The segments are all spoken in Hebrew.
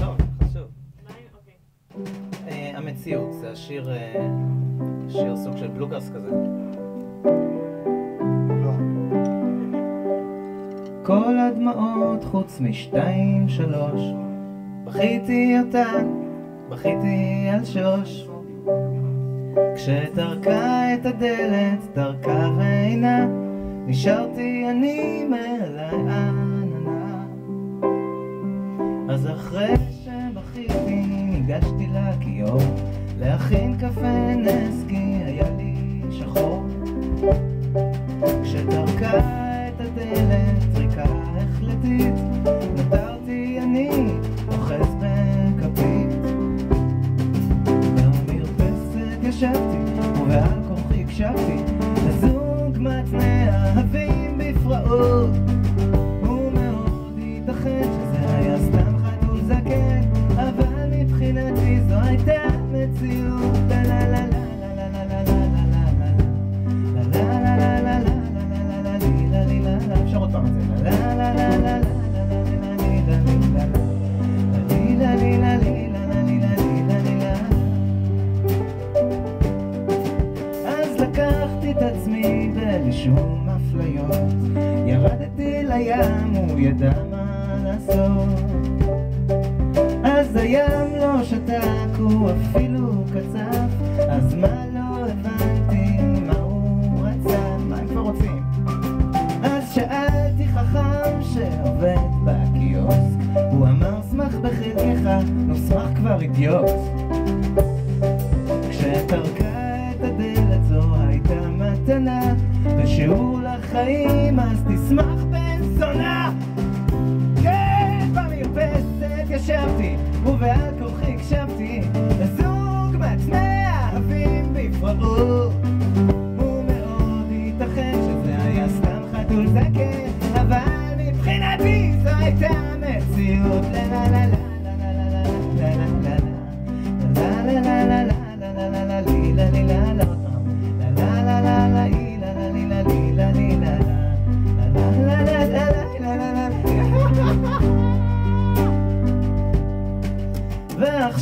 לא, חשוב. אוקיי. אה, המציאות, זה השיר, אה, שיר סוג של בלוגרס כזה. כל הדמעות חוץ משתיים שלוש בכיתי אותן, בכיתי על שוש כשטרקה את הדלת, טרקה ואינה נשארתי אני עננה אז אחרי שבכיתי ניגשתי לכיור להכין קפה נס כי היה לי שחור כשטרקה את הדלת, טריקה החלטית, נותרתי אני אוחז בכפית. במרפסת ישבתי, ובעל כורחי הקשבתי, לזוג מתנה אהבים בפראות. לקחתי את עצמי בלי שום אפליות. ירדתי לים, הוא ידע מה לעשות. אז הים לא שתק, הוא אפילו קצף. אז מה לא הבנתי, מה הוא רצה, מה הם כבר רוצים? אז שאלתי חכם שעובד בקיוסק. הוא אמר שמח בחלקך, נו שמח כבר אידיוט. כשטרקה לחיים אז תשמח בן זונה כן, במרפסת ישבתי, ובעל כורחי הקשבתי לזוג מעצמי אהבים בפראות. ומאוד ייתכן שזה היה סתם חתול זקן, אבל מבחינתי זו הייתה מציאות. לה לה לה לה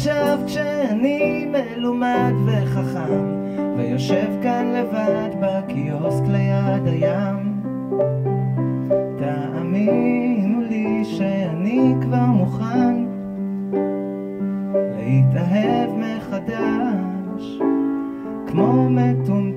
ועכשיו כשאני מלומד וחכם ויושב כאן לבד בקיוסק ליד הים. תאמינו לי שאני כבר מוכן להתאהב מחדש כמו מטומטם